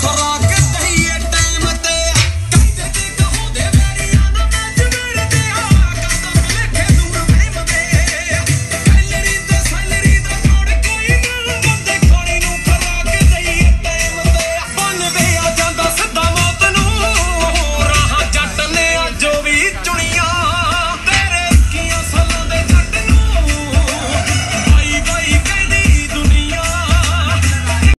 corrupt.